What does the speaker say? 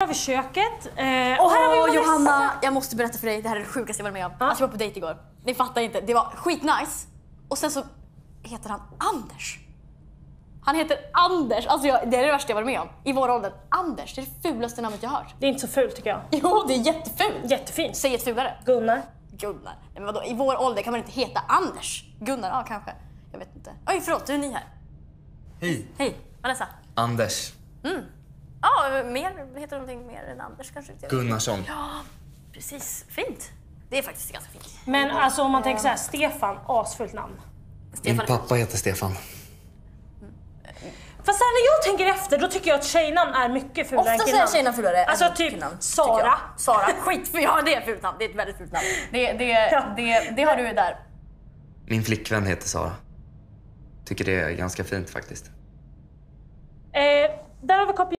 har vi köket. Eh, Och här har vi. Johanna, jag måste berätta för dig, det här är det sjukaste jag varit med om. Alltså jag var på dejt igår. Ni fattar inte, det var skitnice. Och sen så heter han Anders. Han heter Anders, alltså jag, det är det värsta jag varit med om. I vår ålder. Anders, det är det fulaste namnet jag har hört. Det är inte så fult tycker jag. Jo, det är jättefult. Jättefint. Säg ett fulare. Gunnar. Gunnar. Nej, men vadå, i vår ålder kan man inte heta Anders. Gunnar, ja kanske. Jag vet inte. Oj, förlåt, du är ny här. Hej. Hej, Vanessa. Anders Ja, mer, heter någonting mer än Anders kanske? Gunnarsson. Precis, fint. Det är faktiskt ganska fint. Men alltså om man tänker så här, Stefan, asfullt namn. Min Stefan är pappa heter Stefan. Fast sen när jag tänker efter då tycker jag att tjejnamn är mycket fulare än Ofta killnamn. säger tjejnamn fulare Alltså än typ tycker Sara. Sara. Skit, för ja det är fult namn. Det är ett väldigt fult namn. Det, det, Ja. det, det har du där. Min flickvän heter Sara. Tycker det är ganska fint faktiskt. Eh, där har vi kopiat